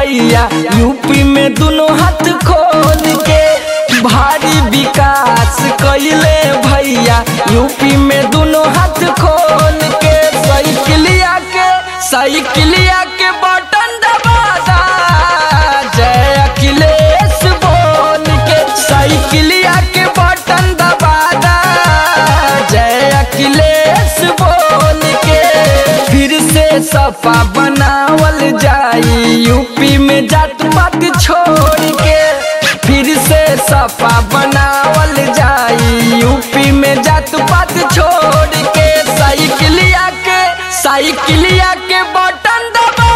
भैया यूपी में दोनों हाथ खोल के भारी विकास कैले भैया। यूपी में दोनों हाथ खोल के साइकिलिया के साइकिलिया के बटन दबादा जय अखिलेश बोल के साइकिलिया के बटन दबादा जय अखिलेश बोल के फिर से सफ़ा बनावल आई यूपी में जात पात छोड़ के फिर से सफ़ा बनावल जाई। यूपी में जात पात छोड़ के साइकिलिया के साइकिलिया के बटन दबा